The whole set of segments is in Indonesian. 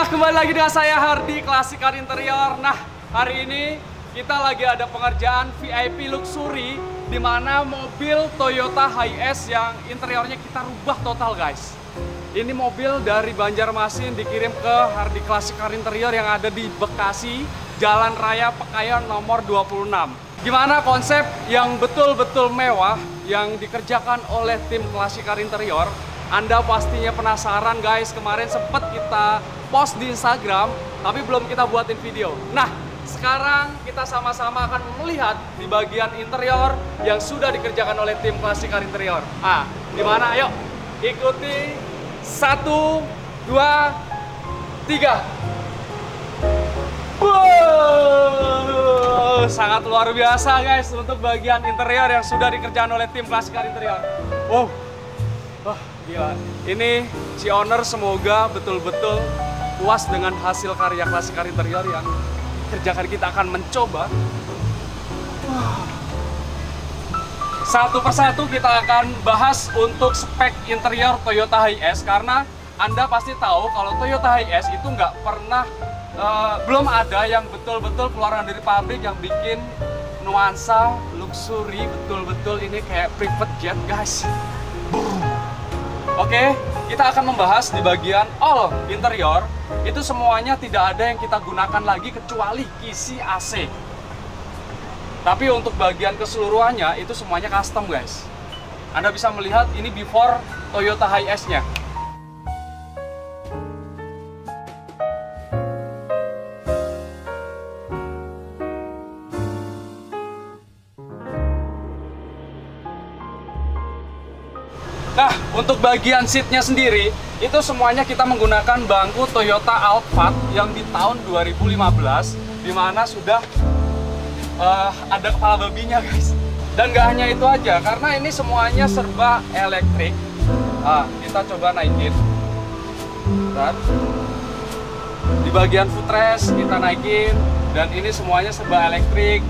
semuanya, kembali lagi dengan saya Hardi Klasik Car Interior. Nah, hari ini kita lagi ada pengerjaan VIP Luxury di mana mobil Toyota Hiace yang interiornya kita rubah total, guys. Ini mobil dari Banjarmasin dikirim ke Hardi Klasik Car Interior yang ada di Bekasi, Jalan Raya Pekayon nomor 26. Gimana konsep yang betul-betul mewah yang dikerjakan oleh tim Klasik Car Interior? Anda pastinya penasaran guys, kemarin sempat kita post di Instagram, tapi belum kita buatin video. Nah, sekarang kita sama-sama akan melihat di bagian interior yang sudah dikerjakan oleh tim Klasik Car Interior. Ah, gimana? Ayo, ikuti satu, dua, tiga. Wow, sangat luar biasa guys untuk bagian interior yang sudah dikerjakan oleh tim Klasik Car Interior. Wow, wah gila. Ini si owner semoga betul-betul puas dengan hasil karya Klasik Interior yang kerjakan kita akan mencoba. Satu persatu kita akan bahas untuk spek interior Toyota Hiace karena Anda pasti tahu kalau Toyota Hiace itu nggak pernah uh, belum ada yang betul-betul keluaran dari pabrik yang bikin nuansa luxury betul-betul ini kayak private jet guys. Boom. Oke, kita akan membahas di bagian all interior itu semuanya tidak ada yang kita gunakan lagi kecuali kisi AC. Tapi untuk bagian keseluruhannya itu semuanya custom guys. Anda bisa melihat ini before Toyota Hiace-nya. Nah, untuk bagian seatnya sendiri, itu semuanya kita menggunakan bangku Toyota Alphard yang di tahun 2015, di mana sudah uh, ada kepala babinya guys. Dan gak hanya itu aja, karena ini semuanya serba elektrik. Nah, kita coba naikin. Dan di bagian footrest kita naikin, dan ini semuanya serba elektrik.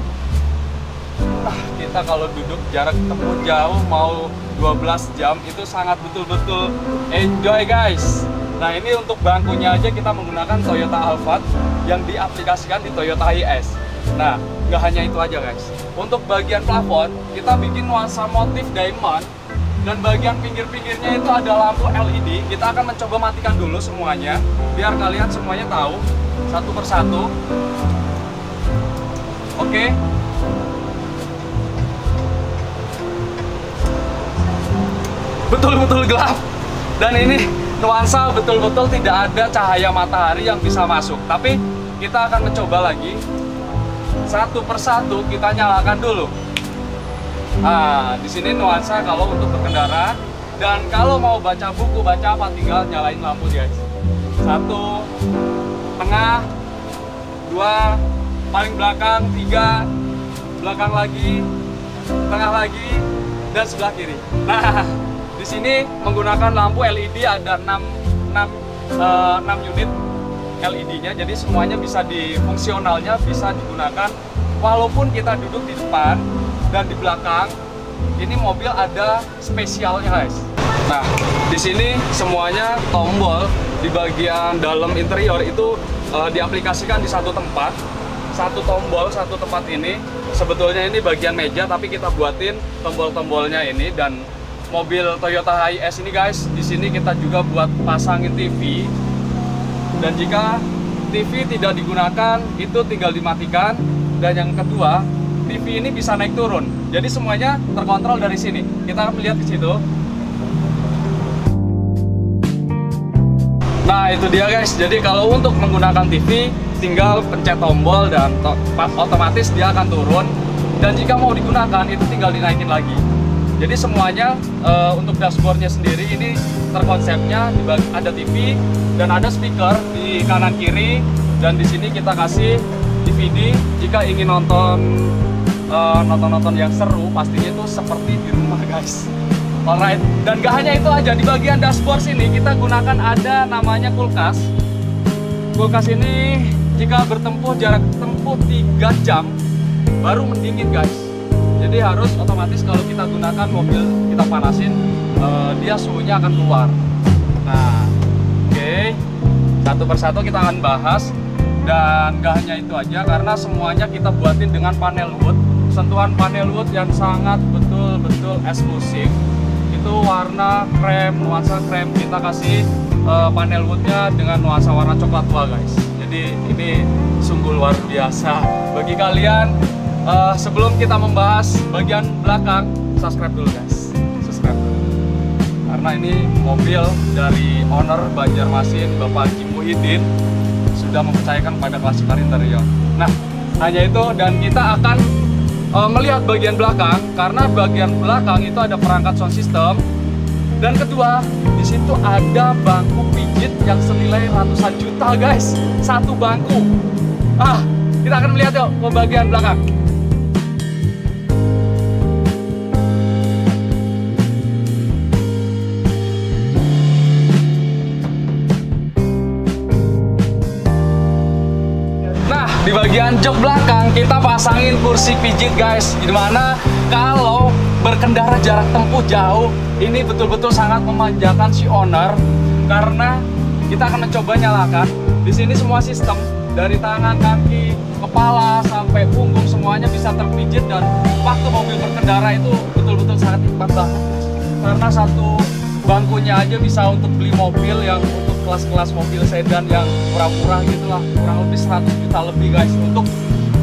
Kita kalau duduk jarak tempuh jauh mau 12 jam itu sangat betul-betul enjoy guys. Nah ini untuk bangkunya aja kita menggunakan Toyota Alphard yang diaplikasikan di Toyota Hiace. Nah nggak hanya itu aja guys. Untuk bagian plafon kita bikin nuansa motif diamond dan bagian pinggir-pinggirnya itu ada lampu LED. Kita akan mencoba matikan dulu semuanya biar kalian semuanya tahu satu persatu. Oke, betul-betul gelap. Dan ini nuansa betul-betul tidak ada cahaya matahari yang bisa masuk. Tapi kita akan mencoba lagi. Satu persatu kita nyalakan dulu. Nah di sini nuansa kalau untuk berkendara dan kalau mau baca buku baca apa? Tinggal nyalain lampu guys. Satu tengah dua paling belakang tiga belakang lagi tengah lagi dan sebelah kiri. nah di sini menggunakan lampu LED ada 6 6 uh, 6 unit LED-nya jadi semuanya bisa di fungsionalnya bisa digunakan walaupun kita duduk di depan dan di belakang ini mobil ada spesialnya guys. Nah, di sini semuanya tombol di bagian dalam interior itu uh, diaplikasikan di satu tempat. Satu tombol, satu tempat ini sebetulnya ini bagian meja tapi kita buatin tombol-tombolnya ini dan mobil Toyota Hiace ini guys, di sini kita juga buat pasangin TV. Dan jika TV tidak digunakan, itu tinggal dimatikan. Dan yang kedua, TV ini bisa naik turun. Jadi semuanya terkontrol dari sini. Kita akan melihat ke situ. Nah itu dia guys. Jadi kalau untuk menggunakan TV, tinggal pencet tombol dan otomatis dia akan turun. Dan jika mau digunakan, itu tinggal dinaikin lagi. Jadi semuanya uh, untuk dashboardnya sendiri ini terkonsepnya ada TV dan ada speaker di kanan kiri dan di sini kita kasih DVD jika ingin nonton nonton-nonton uh, yang seru pastinya itu seperti di rumah guys. Alright, dan gak hanya itu aja di bagian dashboard sini kita gunakan ada namanya kulkas. Kulkas ini jika bertempuh jarak tempuh 3 jam baru mendingin guys jadi harus otomatis kalau kita gunakan mobil kita panasin uh, dia suhunya akan keluar. Nah oke. Okay. Satu persatu kita akan bahas. Dan gak hanya itu aja karena semuanya kita buatin dengan panel wood. Sentuhan panel wood yang sangat betul-betul eksklusif. Itu warna krem nuansa krem. Kita kasih uh, panel woodnya dengan nuansa warna coklat tua guys. Jadi ini sungguh luar biasa. Bagi kalian uh, sebelum kita membahas bagian belakang subscribe dulu guys. Subscribe. Karena ini mobil dari owner Banjarmasin Bapak Haji Muhyiddin sudah mempercayakan pada klasik interior. Nah hanya itu dan kita akan uh, melihat bagian belakang karena bagian belakang itu ada perangkat sound system. Dan kedua di situ ada bangku pijit yang senilai ratusan juta guys. Satu bangku. Ah kita akan melihat yuk ke bagian belakang bagian jok belakang kita pasangin kursi pijit guys. Di mana kalau berkendara jarak tempuh jauh ini betul-betul sangat memanjakan si owner karena kita akan mencoba nyalakan. Di sini semua sistem dari tangan kaki kepala sampai punggung semuanya bisa terpijit dan waktu mobil berkendara itu betul-betul sangat nikmat banget. Karena satu bangkunya aja bisa untuk beli mobil yang kelas-kelas mobil sedan yang murah-murah gitu lah. Kurang lebih 100 juta lebih guys. Untuk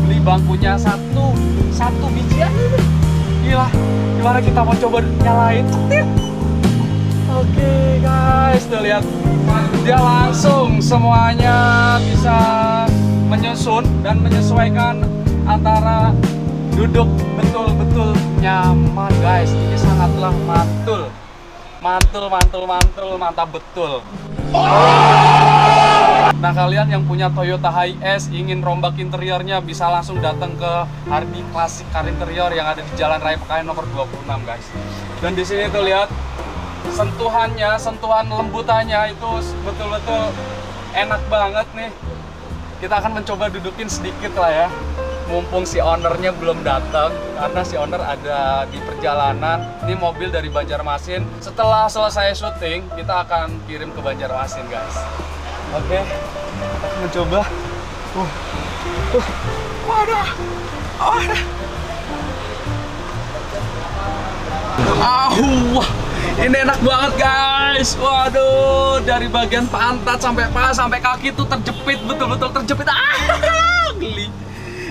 beli bangkunya satu satu biji aja gila. Gimana kita mau coba nyalain? Oke okay, guys. Tuh lihat. Dia langsung semuanya bisa menyusun dan menyesuaikan antara duduk betul-betul nyaman guys. Ini sangatlah mantul. Mantul mantul mantul mantap betul Nah kalian yang punya Toyota Hiace ingin rombak interiornya bisa langsung datang ke Hardy Classic Car Interior yang ada di Jalan Raya Pekayan nomor 26 guys. Dan di sini tuh lihat sentuhannya, sentuhan lembutannya itu betul-betul enak banget nih. Kita akan mencoba dudukin sedikit lah ya mumpung si ownernya belum datang karena si owner ada di perjalanan ini mobil dari Banjarmasin setelah selesai syuting kita akan kirim ke Banjarmasin guys oke okay. kita mencoba uh. Uh. wadah wadah Ah, ini enak banget guys. Waduh, dari bagian pantat sampai paha sampai kaki tuh terjepit betul-betul terjepit. Ah,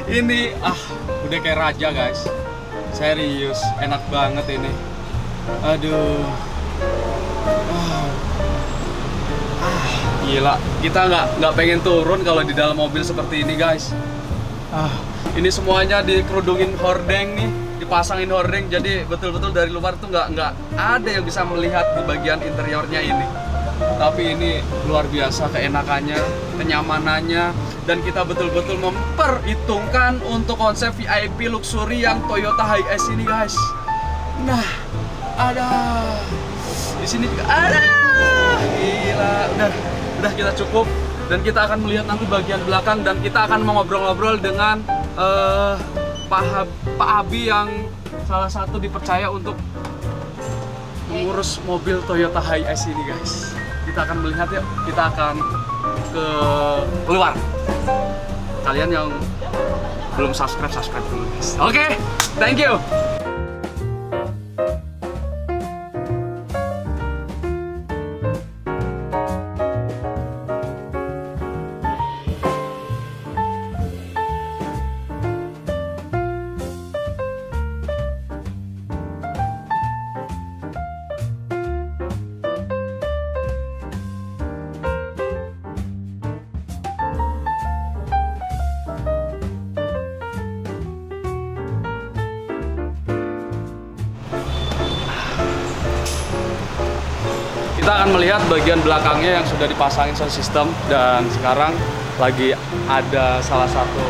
ini ah udah kayak raja guys. Serius enak banget ini. Aduh. Ah, ah gila. Kita nggak nggak pengen turun kalau di dalam mobil seperti ini guys. Ah ini semuanya dikerudungin hordeng nih dipasangin hordeng. Jadi betul-betul dari luar tuh nggak nggak ada yang bisa melihat di bagian interiornya ini tapi ini luar biasa keenakannya kenyamanannya dan kita betul-betul memperhitungkan untuk konsep VIP luxury yang Toyota Hiace ini guys. Nah, ada di sini juga ada. Gila, udah udah kita cukup dan kita akan melihat nanti bagian belakang dan kita akan mengobrol-ngobrol dengan uh, Pak, Pak Abi yang salah satu dipercaya untuk mengurus mobil Toyota Hiace ini guys. Kita akan melihat ya, kita akan ke luar kalian yang belum subscribe subscribe dulu. Guys oke okay, thank you kita akan melihat bagian belakangnya yang sudah dipasangin sound system dan sekarang lagi ada salah satu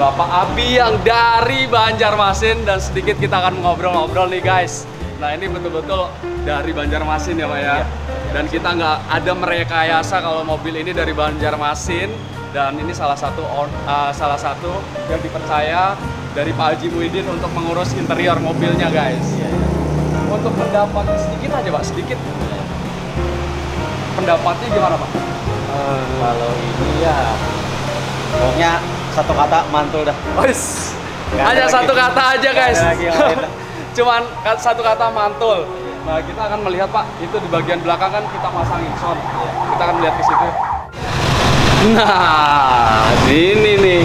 Bapak Abi yang dari Banjarmasin dan sedikit kita akan ngobrol-ngobrol nih guys. Nah ini betul-betul dari Banjarmasin ya Pak ya. Iya. Dan kita nggak ada merekayasa kalau mobil ini dari Banjarmasin dan ini salah satu uh, salah satu yang dipercaya dari Pak Haji Muhyiddin untuk mengurus interior mobilnya guys. Iya, iya. Untuk pendapat sedikit aja Pak, sedikit pendapatnya gimana Pak? Eh, kalau ini ya pokoknya satu kata mantul dah. Ada hanya lagi. satu kata aja guys. Cuman ka- satu kata mantul. Nah kita akan melihat Pak, itu di bagian belakang kan kita pasangin sound. Kita akan lihat ke situ. Nah, ini nih.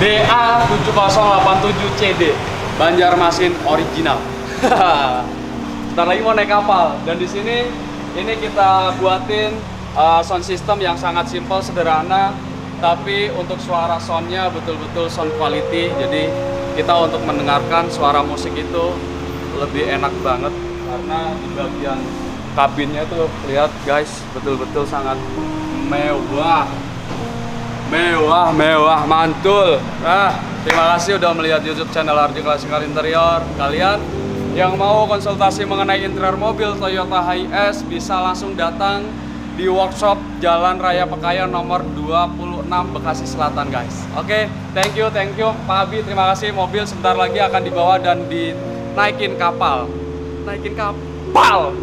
DA 7087 CD Banjarmasin original. Bentar lagi mau naik kapal dan di sini ini kita buatin uh, sound system yang sangat simpel sederhana tapi untuk suara soundnya betul-betul sound quality jadi kita untuk mendengarkan suara musik itu lebih enak banget karena di bagian kabinnya tuh lihat guys betul-betul sangat mewah Mewah, mewah, mantul. Nah, terima kasih udah melihat YouTube channel RJ Classical Interior. Kalian yang mau konsultasi mengenai interior mobil Toyota Hiace bisa langsung datang di workshop Jalan Raya Pekayon nomor 26 Bekasi Selatan, guys. Oke, thank you, thank you, Pak Abi. Terima kasih. Mobil sebentar lagi akan dibawa dan dinaikin kapal. Naikin kapal.